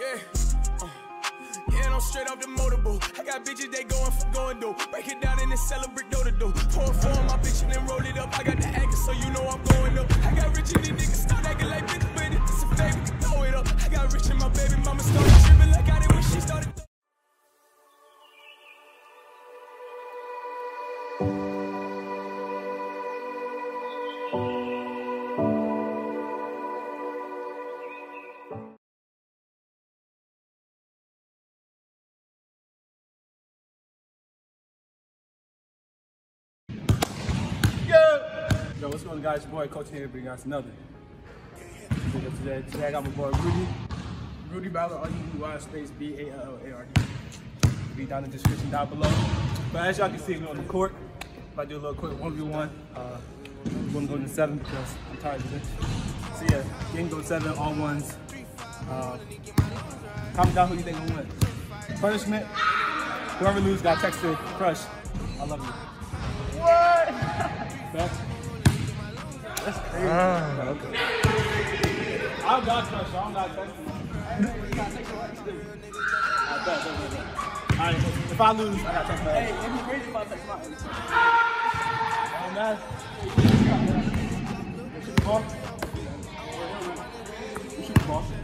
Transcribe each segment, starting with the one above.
Yeah. Uh, yeah, I'm straight off the motorboat. I got bitches they going for going though. Break it down and then brick door to door. Pour four on my bitch and then roll it up. I got the acting, so you know I'm going up. I got rich and these niggas start acting like bitches, but it's a favor. Throw it up. I got rich and my baby mama started what's going on, guys? Your boy Coach here, bringing us another. Today, today I got my boy Rudy. Rudy Ballard, R-U-D-Y space B-A-L-L-A-R-D. Be down in the description down below. But as y'all can see, we're on the court. If I do a little quick 1v1, uh, I'm going to go to 7 because I'm tired of it. So yeah, game go 7, all ones. Uh, comment down who you think will win. Punishment, whoever loses got texted crush. I love you. What? Facts. That's crazy. okay. I got crush, so I'm not texting. Alright, if I lose, I got text. Hey, it'd be crazy if I text mine. Oh, man. You shoot? You?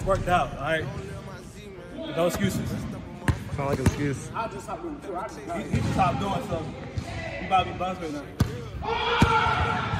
Just worked out, all right? No excuses. Sound like an excuse. I just stopped doing He, he just stopped doing so you about to be buzzed right now.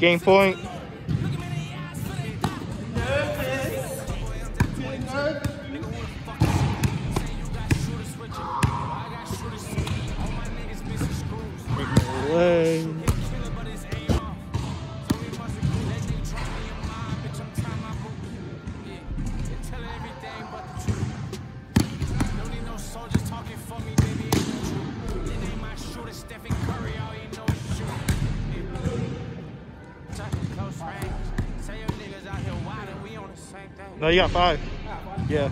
Game point. No, you got five. Yeah.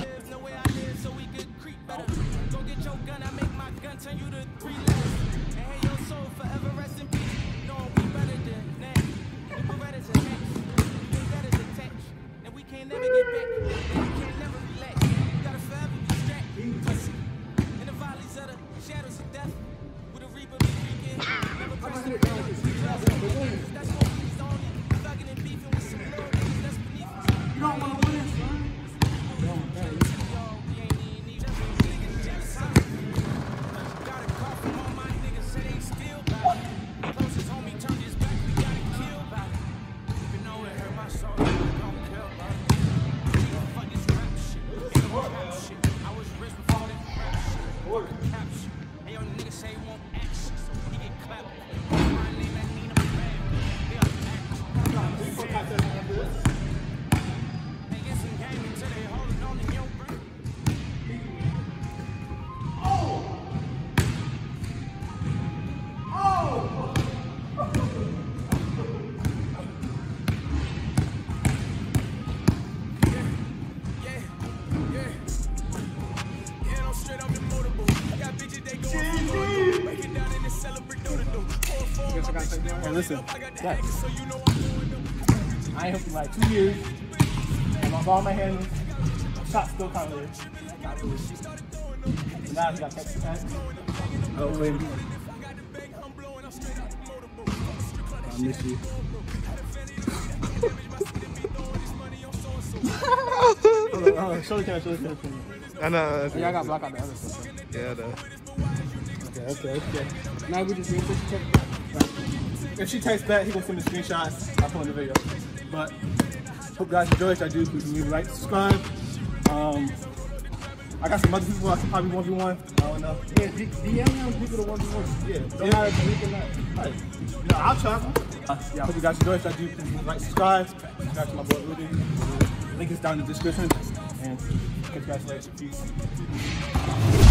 I'm going up. I ain't helped you like two years. And my ball in my hand, shot still kind of there. Now he got Texas Tech. Oh, wait. I miss you. Hold on, hold on. Show the camera, show the camera. show the camera. I know. that's- Oh, yeah, I got block out the other stuff. Yeah, though. Okay, okay, okay. Now we just wait for she text back. If she texts back, he gonna send the screenshots. I'll put in the video. But hope you guys enjoy it. I do. Please leave a like, subscribe. Um, I got some other people I can probably one v one. I don't know. Yeah, DM him people to one to one. Yeah, Don't matter if we can not. Right. No, I'll try. Uh, yeah, I hope you guys enjoy it. I do. Please leave a like, subscribe. Subscribe to my boy Rudy. Link is down in the description. And catch you guys later. Peace.